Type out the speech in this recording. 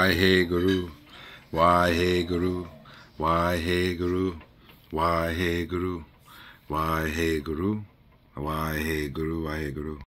Waheguru? Why hey guru? Waheguru? Why hey guru? Waheguru? Why hey guru? Waheguru?